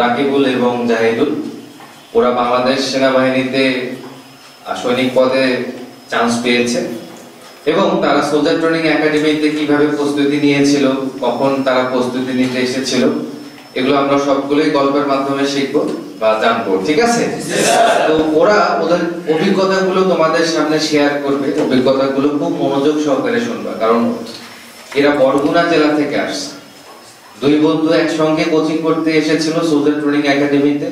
রাকিবুল এবং জাহিদুল ওরা বাংলাদেশ সেনাবাহিনীতে সৈনিক পদে চান্স পেয়েছে। এবং তারা সোলজার ট্রেনিং একাডেমিতে কীভাবে প্রস্তুতি নিয়েছিল কখন তারা প্রস্তুতি নিতে এসেছিল এগুলো আমরা সবগুলোই গল্পের মাধ্যমে শিখব বা জানব ঠিক আছে? তো ওরা ওদের অভিজ্ঞতাগুলো তোমাদের সামনে শেয়ার করবে অভিজ্ঞতাগুলো খুব মনোযোগ সহকারে শুনবা কারণ এরা বরগুনা জেলা থেকে আসছে। দুই বন্ধু একসঙ্গে কোচিং করতে এসেছিল সোলজার ট্রেনিং একাডেমিতে।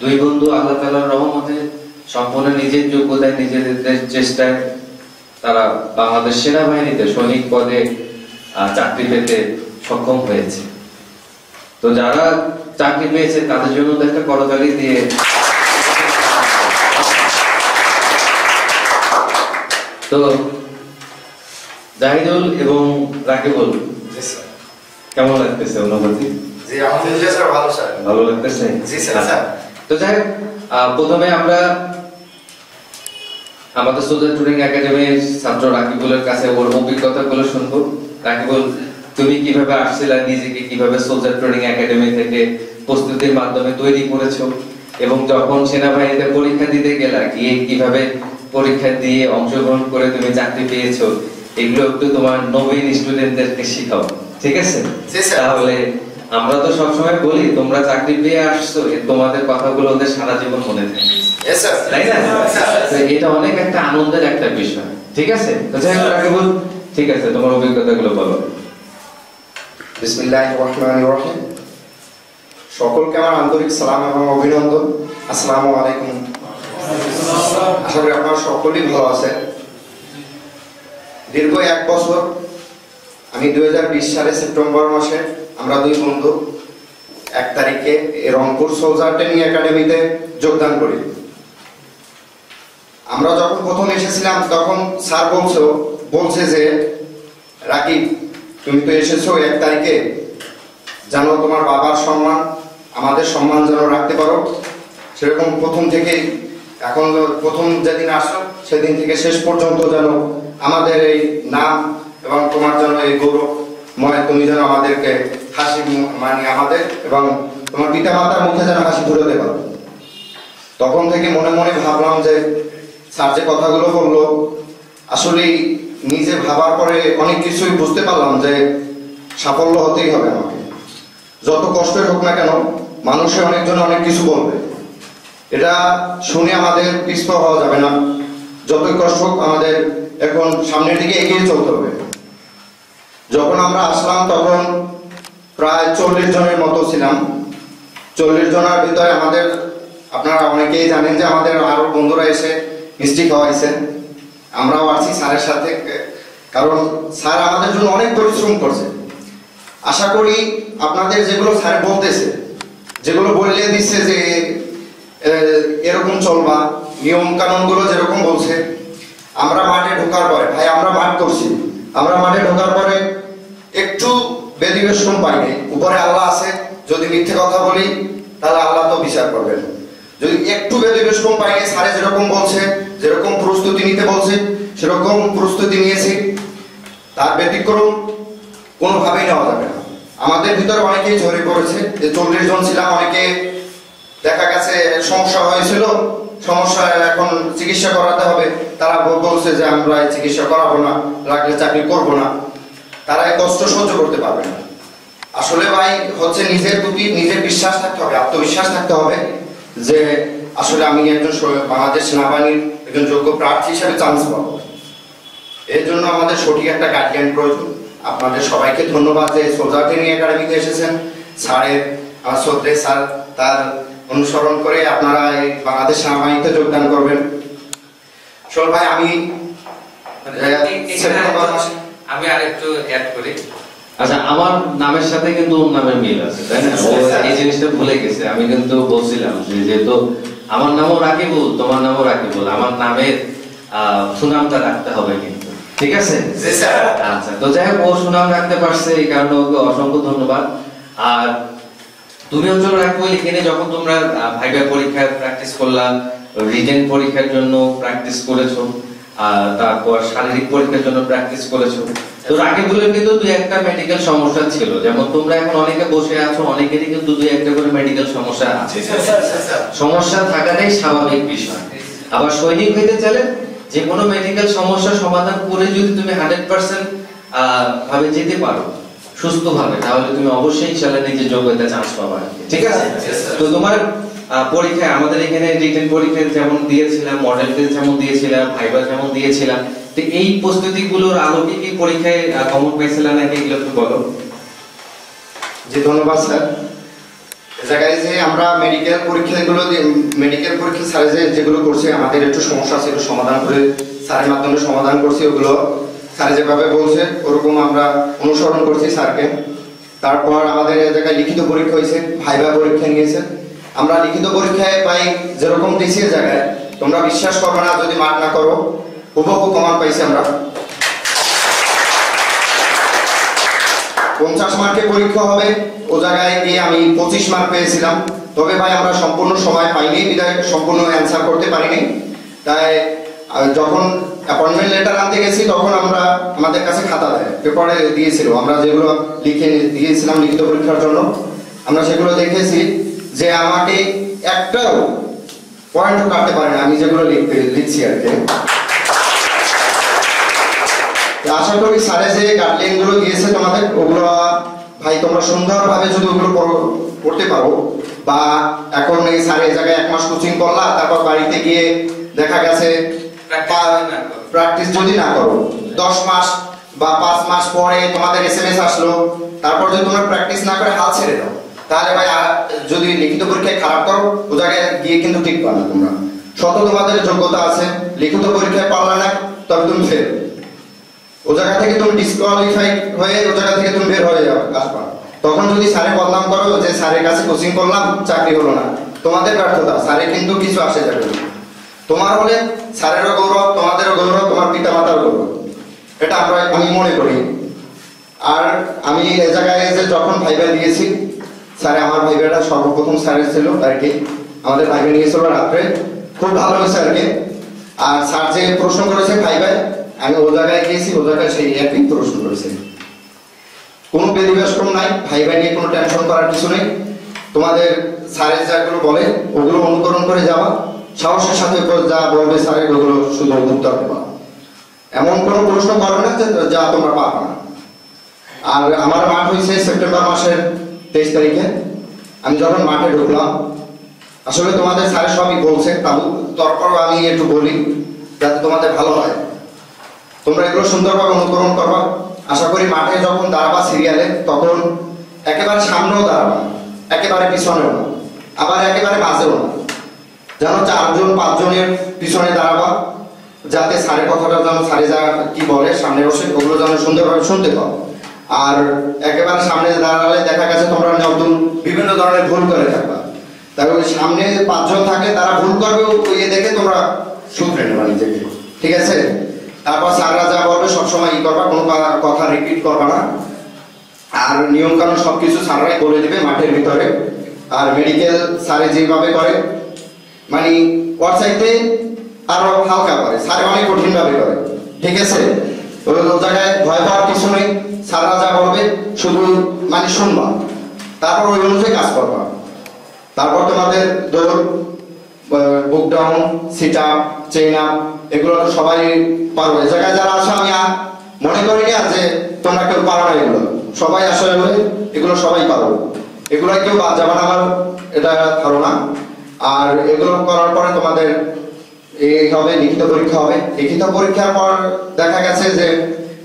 দুই বন্ধু আল্লাহ তাআলার রহমতে সম্পূর্ণ নিজের যোগ্যতায় নিজেদের চেষ্টায় তারা বাংলাদেশ সেনাবাহিনীতে সৈনিক পদে চাকরি পেতে সক্ষম হয়েছে। তো যারা চাকরি পেয়েছে, তাদের জন্য একটা করতালি দিয়ে তো জাহিদুল এবং রাকিবুল কেমন লাগতেছে অনুভূতি জি আলহামদুলিল্লাহ স্যার ভালো স্যার। ভালো লাগতেছে? জি স্যার। তো যাই প্রথমে আমরা আমাদের সোজা টুরিং একাডেমির ছাত্র রাকিবুলের কাছে ওর অভিজ্ঞতাগুলো শুনব। রাকিবুল তুমি কীভাবে আসছিলা নিজেকে কীভাবে সোলজার ট্রেনিং একাডেমি থেকে প্রস্তুতির মাধ্যমে তৈরি করেছ? এবং যখন সেনাবাহিনীতে পরীক্ষা দিতে গেলা গিয়ে কীভাবে পরীক্ষা দিয়ে অংশগ্রহণ করে তুমি চাকরি পেয়েছ? এগুলো একটু তোমার নবীন স্টুডেন্টদেরকে শেখাও। ঠিক আছে। তাহলে আমরা তো সবসময় বলি তোমরা চাকরি পেয়ে আসছো তোমাদের কথাগুলো ওদের সারা জীবন মনে থাকে। তাই না? এটা অনেক একটা আনন্দের একটা বিষয়। ঠিক আছে? ঠিক আছে তোমার অভিজ্ঞতাগুলো বলো। বিসমিল্লাহির রহমানির রহিম। সকলকে আমার আন্তরিক সালাম এবং অভিনন্দন। আসসালামু আলাইকুম। আশা করি আপনারা সকলেই ভালো আছেন। দীর্ঘ এক বছর আমি দুই সালে সেপ্টেম্বর মাসে আমরা দুই বন্ধু এক তারিখে রংপুর সোলজার ট্রেনিং একাডেমিতে যোগদান করি। আমরা যখন প্রথম এসেছিলাম, তখন স্যার বলছো বলছে যে, রাকিব, তুমি তো এসেছ এক তারিখে। জানো তোমার বাবার সম্মান, আমাদের সম্মান যেন রাখতে পারো। সেরকম প্রথম থেকে এখন প্রথম যেদিন আসো, সেদিন থেকে শেষ পর্যন্ত যেন আমাদের এই নাম এবং তোমার যেন এই গৌরবময় তুমি যেন আমাদেরকে হাসি মানে আমাদের এবং তোমার পিতা মাতার মুখে যেন হাসি ধরাতে পারো। তখন থেকে মনে মনে ভাবলাম যে স্যার যে কথাগুলো বলল, আসলেই নিজে ভাবার পরে অনেক কিছুই বুঝতে পারলাম যে সাফল্য হতেই হবে আমাকে। যত কষ্টের হোক না কেন, মানুষে অনেকজন অনেক কিছু বলবে। এটা শুনে আমাদের পিছপা হওয়া যাবে না। যতই কষ্ট হোক, আমাদের এখন সামনের দিকে এগিয়ে চলতে হবে। যখন আমরা আসলাম, তখন প্রায় চল্লিশ জনের মতো ছিলাম। চল্লিশ জনের ভিতরে আমাদের, আপনারা অনেকেই জানেন যে আমাদের আরও বন্ধুরা এসে মিষ্টি খাওয়াইছেন আমরাও আছি স্যারের সাথে, কারণ স্যার আমাদের জন্য অনেক পরিশ্রম করছে। আশা করি আপনাদের যেগুলো স্যার বলতেছে, যেগুলো বললে দিচ্ছে যে এরকম চলবা নিয়ম কানুনগুলো যেরকম বলছে, আমরা মাঠে ঢোকার পরে, ভাই, আমরা মাঠ করছি। আমরা মাঠে ঢোকার পরে বেদিবেশন পাইনি উপরে আল্লাহ আছে, যদি মিথ্যে কথা বলি, তাহলে আল্লাহ তো বিচার করবেন। যদি একটু বেদিবেশন পাইনি স্যারে যেরকম বলছে, যেরকম প্রস্তুতি নিতে বলছে, সেরকম প্রস্তুতি নিয়েছি, তার ব্যতিক্রম কোনোভাবেই নেওয়া যাবে না। আমাদের ভিতরে অনেকেই ঝরে পড়েছে, যে চল্লিশ জন ছিলাম, অনেকে দেখা গেছে সমস্যা হয়েছিল, সমস্যা এখন চিকিৎসা করাতে হবে। তারা বল- বলছে যে, আমরা চিকিৎসা করাবো না, লাগলে চাকরি করব না। তারা এই কষ্ট সহ্য করতে পারবে না। আসলে ভাই হচ্ছে নিজের প্রতি নিজের বিশ্বাস থাকতে হবে আত্মবিশ্বাস থাকতে হবে যে আসলে আমি একজন বাংলাদেশ সেনাবাহিনীর একজন যোগ্য প্রার্থী হিসেবে চান্স পাব। এর জন্য আমাদের সঠিক একটা গাইডলাইন প্রয়োজন। আপনাদের সবাইকে ধন্যবাদ যে সোলজার ট্রেনিং একাডেমিতে এসেছেন। স্যারের আমার শ্রদ্ধে স্যার তার অনুসরণ করে আপনারা এই বাংলাদেশ সেনাবাহিনীতে যোগদান করবেন। আসল ভাই আমি সেপ্টেম্বর মাসে আমি আরেকটু অ্যাড করি। আচ্ছা আমার নামের সাথে কিন্তু ওর নামের মিল আছে তাই না? ও এই জিনিসটা ভুলে গেছে। আমি কিন্তু বলছিলাম যে যেহেতু আমার নামও রাকিবুল তোমার নামও রাকিবুল আমার নামের সুনামটা রাখতে হবে কিন্তু। ঠিক আছে? আচ্ছা তো যাই হোক ও সুনাম রাখতে পারছে এই কারণে ওকে অসংখ্য ধন্যবাদ। আর তুমি অঞ্চল রাখব এখানে যখন তোমরা ভাইবা পরীক্ষায় প্র্যাকটিস করলা রিটেন পরীক্ষার জন্য প্র্যাকটিস করেছ তারপর শারীরিক পরীক্ষার জন্য প্র্যাকটিস করেছ। তো রাকিবুলের কিন্তু দুই একটা মেডিকেল সমস্যা ছিল। যেমন তোমরা এখন অনেকে বসে আছো অনেকেরই কিন্তু দুই একটা করে মেডিকেল সমস্যা আছে। সমস্যা থাকাটাই স্বাভাবিক বিষয়। আবার সৈনিক হইতে চাইলে যে কোনো মেডিকেল সমস্যা সমাধান করে যদি তুমি হান্ড্রেড পার্সেন্ট ভাবে যেতে পারো সুস্থ ভাবে তাহলে তুমি অবশ্যই ইনশাল্লাহ নিজের যোগ্যতা চান্স পাবা ঠিক আছে? তো তোমার পরীক্ষায় আমাদের এখানে রিটেন পরীক্ষা যেমন দিয়েছিলাম মডেল টেস্ট যেমন দিয়েছিলাম ভাইবা যেমন দিয়েছিলাম, তো এই প্রস্তুতিগুলোর আলোকে কি পরীক্ষায় কমন পাইছিলাম নাকি এগুলো একটু বলো? জি, ধন্যবাদ, স্যার। জায়গায় যে আমরা মেডিকেল পরীক্ষাগুলো মেডিকেল পরীক্ষা স্যার যে যেগুলো করছে, আমাদের একটু সমস্যা আছে, একটু সমাধান করে স্যারের মাধ্যমে সমাধান করছি ওগুলো। স্যার যেভাবে বলছে, ওরকম আমরা অনুসরণ করছি স্যারকে। তারপর আমাদের জায়গায় লিখিত পরীক্ষা হয়েছে ভাইবা পরীক্ষা নিয়েছে। আমরা লিখিত পরীক্ষায় পাই যেরকম এ জায়গায়, তোমরা বিশ্বাস করবে না, যদি মাঠ না করো, হুবহু কমান পাইছি আমরা। পঞ্চাশ মার্কের পরীক্ষা হবে, ও জায়গায় গিয়ে আমি পঁচিশ মার্ক পেয়েছিলাম। তবে ভাই, আমরা সম্পূর্ণ সময় পাইনি বিধায় সম্পূর্ণ অ্যান্সার করতে পারিনি। তাই যখন অ্যাপয়েন্টমেন্ট লেটার আনতে গেছি, তখন আমরা আমাদের কাছে খাতা দেয়, পেপারে দিয়েছিল। আমরা যেগুলো লিখে দিয়েছিলাম লিখিত পরীক্ষার জন্য, আমরা সেগুলো দেখেছি। যে আমাকে একটাও পয়েন্টও কাটতে পারে আমি যেগুলো লিখতে লিখছি আর কি। আশা করি স্যারে যে গাইডলাইনগুলো দিয়েছে তোমাদের ওগুলো ভাই তোমরা সুন্দরভাবে যদি ওগুলো পড়তে পারো। বা এখন এই স্যার এই জায়গায় এক মাস কোচিং করলা তারপর বাড়িতে গিয়ে দেখা গেছে প্র্যাকটিস যদি না করো। দশ মাস বা পাঁচ মাস পরে তোমাদের এস এম এস আসলো তারপর যদি তোমরা প্র্যাকটিস না করে হাল ছেড়ে দাও। তাহলে ভাই যদি লিখিত পরীক্ষায় খারাপ করো ও জায়গায় গিয়ে কিন্তু ঠিক পাবে তোমরা। শত তোমাদের যোগ্যতা আছে, লিখিত পরীক্ষায় পারলে না, তবে তুমি ফেল ও জায়গা থেকে তুমি ডিসকোয়ালিফাই হয়ে ও জায়গা থেকে তুমি বের হয়ে যাও আসবা তখন যদি স্যারে বদনাম করো যে স্যারের কাছে কোচিং করলাম, চাকরি হলো না। তোমাদের ব্যর্থতা, স্যারে কিন্তু কিছু আসে যাবে তোমার হলে স্যারেরও গৌরব, তোমাদেরও গৌরব, তোমার পিতা মাতার গৌরব। এটা আমরা আমি মনে করি। আর আমি এ জায়গায় যে যখন ভাইবা দিয়েছি স্যারে, আমার ভাইবাটা সর্বপ্রথম স্যারের ছিল, আর কি। আমাদের ভাইবা নিয়েছিল রাত্রে। খুব ভালো হয়েছে আর কি। আর স্যার যে প্রশ্ন করেছে ভাইবায় আমি ও জায়গায় গিয়েছি, ও জায়গায় সেই একই প্রশ্ন করেছে। কোনো বেদিবেশক্রম নাই ভাইবা নিয়ে কোনো টেনশন করার কিছু নেই। তোমাদের স্যারের যাগুলো বলে, ওগুলো অনুকরণ করে যাওয়া সাহসের সাথে করে যা বলবে স্যারের, ওগুলো শুধু উত্তর দেওয়া এমন কোনো প্রশ্ন করবে না যে তোমরা পারবে না। আর আমার মাঠ হয়েছে সেপ্টেম্বর মাসের তেইশ তারিখে আমি যখন মাঠে ঢুকলাম, আসলে তোমাদের স্যার সবই বলছে তাবু তারপর আমি একটু বলি, যাতে তোমাদের ভালো হয়। তোমরা এগুলো সুন্দরভাবে অনুকরণ করবা। আশা করি মাঠে যখন দাঁড়াবা সিরিয়ালে তখন একেবারে সামনেও দাঁড়াবা, একেবারে পিছনেও না, আবার একেবারে মাঝেও না। যেন চারজন, পাঁচজনের পিছনে দাঁড়াবা, যাতে স্যারের কথাটা যেন স্যারে যা কি বলে, সামনে বসে, ওগুলো যেন সুন্দরভাবে শুনতে পাও। আর একেবারে সামনে দাঁড়ালে দেখা গেছে তোমরা নতুন বিভিন্ন ধরনের ভুল করে থাকবা। তাহলে ওই সামনে পাঁচজন থাকে, তারা ভুল করবে ইয়ে দেখে তোমরা শুধরে নেবা নিজেকে। ঠিক আছে? তারপর স্যাররা যা বলবে সবসময় ই করবা, কোনো কথা রিপিট করবা না। আর নিয়ম কানুন সবকিছু স্যাররাই বলে দিবে মাঠের ভিতরে। আর মেডিকেল স্যারে যেভাবে করে মানে ওর চাইতে আরও হালকা করে। স্যার অনেক কঠিন ভাবে করে। ঠিক আছে? জায়গায় ভয় কিছু নেই শুধু মানে তারপর ওই অনুযায়ী কাজ করবা। তারপর তোমাদের দৌড় বুক ডাউন সিট আপ আপ এগুলো সবাই পারো এই জায়গায় যারা আমি মনে করি না যে তোমরা কেউ পারো না এগুলো। সবাই আসলে এগুলো সবাই পারো। এগুলো কেউ বাদ যাবে না আমার, এটা ধারণা। আর এগুলো করার পরে তোমাদের হবে, লিখিত পরীক্ষা হবে। লিখিত পরীক্ষার পর দেখা গেছে যে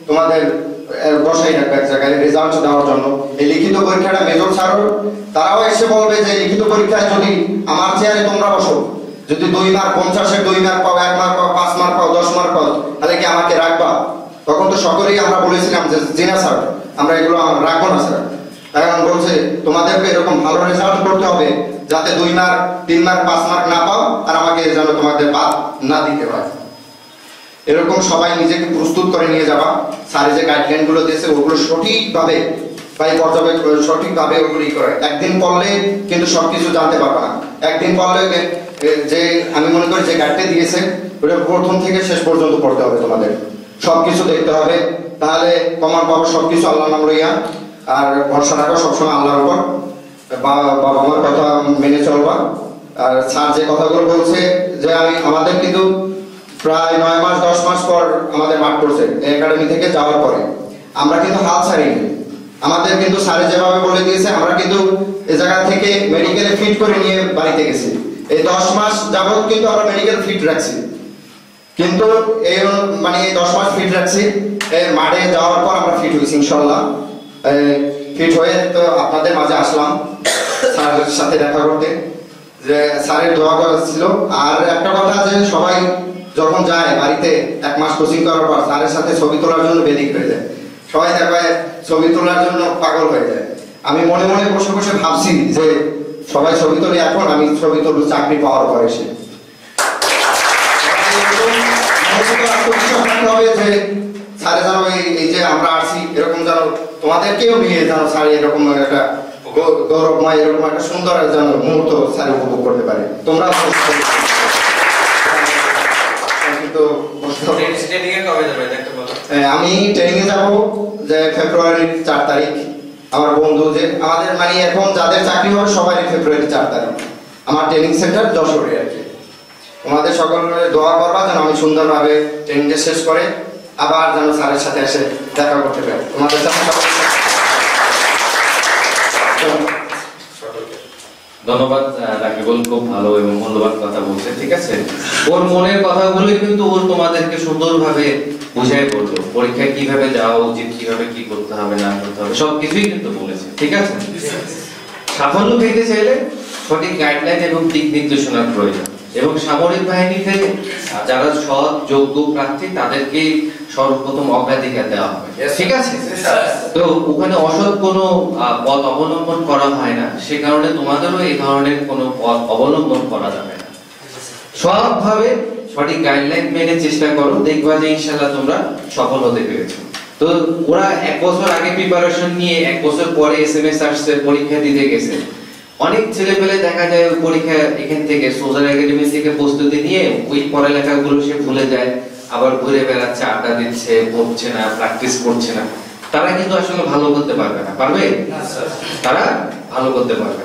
তোমাদের বসাই রাখবে এক জায়গায় রেজাল্ট দেওয়ার জন্য। এই লিখিত পরীক্ষাটা মেজর স্যার তারাও এসে বলবে যে লিখিত পরীক্ষায় যদি আমার চেয়ারে তোমরা বসো, যদি দুই মার্ক পঞ্চাশের দুই মার্ক পাও, এক মার্ক পাও, পাঁচ মার্ক পাও, দশ মার্ক পাও, তাহলে কি আমাকে রাখবা? তখন তো সকলেই আমরা বলেছিলাম যে, জিনা স্যার, আমরা এগুলো রাখব না, স্যার। এখন বলছে, তোমাদেরকে এরকম ভালো রেজাল্ট করতে হবে যাতে দুই মার্ক তিন মার্ক পাঁচ মার্ক না পাও, আর আমাকে যেন তোমাদের বাদ না দিতে হয়। এরকম সবাই নিজেকে প্রস্তুত করে নিয়ে যাবা। স্যারে যে গাইডলাইনগুলো দিয়েছে, ওগুলো সঠিকভাবে ভাই পর্যবেক্ষণ, সঠিকভাবে ওগুলো করে। একদিন পড়লে কিন্তু সবকিছু জানতে পারবে না। একদিন পড়লে যে আমি মনে করি যে গাইডটা দিয়েছে, ওটা প্রথম থেকে শেষ পর্যন্ত পড়তে হবে তোমাদের। সবকিছু দেখতে হবে। তাহলে তোমার বাবা সবকিছু আল্লাহ নাম লইয়া। আর ভরসা রাখো সবসময় আল্লাহর উপর। বাবা মার কথা মেনে চলবা। আর স্যার যে কথাগুলো বলছে যে আমি, আমাদের কিন্তু প্রায় নয় মাস, দশ মাস পর আমাদের মাঠ পড়ছে একাডেমি থেকে যাওয়ার পরে। আমরা কিন্তু হাল ছাড়িনি। আমাদের কিন্তু স্যারে যেভাবে বলে দিয়েছে, আমরা কিন্তু এ জায়গা থেকে মেডিকেলে ফিট করে নিয়ে বাড়িতে গেছি। এই দশ মাস যাবত কিন্তু আমরা মেডিকেল ফিট রাখছি। কিন্তু এই মানে এই দশ মাস ফিট রাখছি। এই মাঠে যাওয়ার পর আমরা ফিট হয়েছি ইনশাল্লাহ ফিট হয়ে তো আপনাদের মাঝে আসলাম। স্যারের সাথে দেখা করতে। যে স্যারের দোয়া করেছিল আর একটা কথা যে সবাই যখন যায় বাড়িতে, এক মাস কোচিং করার পর স্যারের সাথে ছবি তোলার জন্য বেদিক হয়ে যায়। সবাই দেখায় ছবি তোলার জন্য পাগল হয়ে যায়। আমি মনে মনে বসে বসে ভাবছি যে সবাই ছবি তোলে এখন, আমি ছবি তুলব চাকরি পাওয়ার পরে সে হবে যে স্যারে যেন এই- যে আমরা আসছি এরকম তোমাদেরকেও নিয়ে যেন স্যার এরকম একটা গৌরবময় এরকম একটা সুন্দর যেন মুহূর্ত স্যার উপভোগ করতে পারে। তোমরা কিন্তু আমি ট্রেনিং এ যাব যে ফেব্রুয়ারির চার তারিখ আমার বন্ধু যে আমাদের মানে এখন যাদের চাকরি হবে সবারই ফেব্রুয়ারি চার তারিখ। আমার ট্রেনিং সেন্টার যশোরে আর কি। তোমাদের সকলে দোয়া করবা যেন আমি সুন্দরভাবে ট্রেনিংটা শেষ করে আবার যেন স্যারের সাথে এসে দেখা করতে পারি। তোমাদের সাথে ধন্যবাদ রাকিবুল খুব ভালো এবং মূল্যবান কথা বলছে ঠিক আছে? ওর মনের কথাগুলো কিন্তু ওর তোমাদেরকে সুন্দরভাবে বুঝাই বলল। পরীক্ষায় কীভাবে যাওয়া উচিত কীভাবে কি করতে হবে না করতে হবে সবকিছুই কিন্তু বলেছে ঠিক আছে? সাফল্য পেতে চাইলে সঠিক গাইডলাইন এবং দিক নির্দেশনার প্রয়োজন। এবং সামরিক বাহিনীতে যারা সৎ যোগ্য প্রার্থী তাদেরকে সর্বপ্রথম অগ্রাধিকার দেওয়া হবে। ঠিক আছে? তো ওখানে অসৎ কোনো পথ অবলম্বন করা হয় না। সে কারণে তোমাদেরও এই ধরনের কোনো পথ অবলম্বন করা যাবে না। সবভাবে সঠিক গাইডলাইন মেনে চেষ্টা করো দেখবা যে ইনশাল্লাহ তোমরা সফল হতে পেরেছ। তো ওরা এক বছর আগে প্রিপারেশন নিয়ে এক বছর পরে এস এম এসএমএস আসছে পরীক্ষা দিতে গেছে। অনেক ছেলে পেলে দেখা যায় পরীক্ষা এখান থেকে সোজার একাডেমি থেকে প্রস্তুতি নিয়ে ওই পড়ালেখাগুলো সে ভুলে যায় আবার ঘুরে বেড়াচ্ছে আড্ডা দিচ্ছে পড়ছে না প্র্যাকটিস করছে না। তারা কিন্তু আসলে ভালো করতে পারবে না পারবে? তারা ভালো করতে পারবে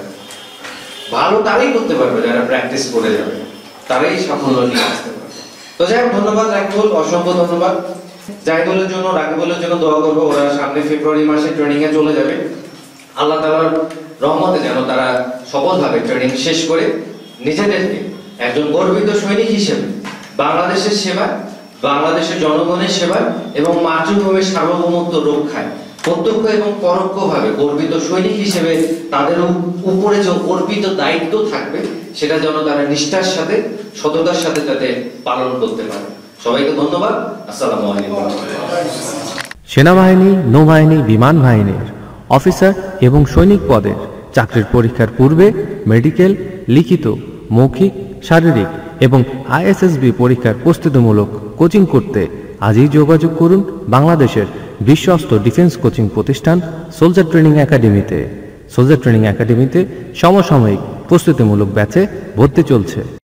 ভালো তারাই করতে পারবে যারা প্র্যাকটিস করে যাবে। তারাই সাফল্য নিয়ে আসতে পারবে। তো যাই হোক ধন্যবাদ রাকিবুল অসংখ্য ধন্যবাদ। জাহিদুলের জন্য রাকিবুলের জন্য দোয়া করব ওরা সামনে ফেব্রুয়ারি মাসে ট্রেনিং এ চলে যাবে। আল্লাহ তাআলার রহমতে যেন তারা সফলভাবে ট্রেনিং শেষ করে নিজেদেরকে একজন গর্বিত সৈনিক হিসেবে বাংলাদেশের সেবা, বাংলাদেশের জনগণের সেবা এবং মাতৃভূমির সার্বভৌমত্ব রক্ষায় প্রত্যক্ষ এবং পরোক্ষভাবে গর্বিত সৈনিক হিসেবে তাদের উপরে যে অর্পিত দায়িত্ব থাকবে, সেটা যেন তারা নিষ্ঠার সাথে, সততার সাথে যাতে পালন করতে পারে। সবাইকে ধন্যবাদ। আসসালামু আলাইকুম। সেনাবাহিনী, নৌবাহিনী, বিমান বাহিনীর অফিসার এবং সৈনিক পদের চাকরির পরীক্ষার পূর্বে মেডিকেল, লিখিত, মৌখিক, শারীরিক এবং আইএসএসবি পরীক্ষার প্রস্তুতিমূলক কোচিং করতে আজই যোগাযোগ করুন বাংলাদেশের বিশ্বস্ত ডিফেন্স কোচিং প্রতিষ্ঠান সোলজার ট্রেনিং একাডেমিতে। সোলজার ট্রেনিং একাডেমিতে সমসাময়িক প্রস্তুতিমূলক ব্যাচে ভর্তি চলছে।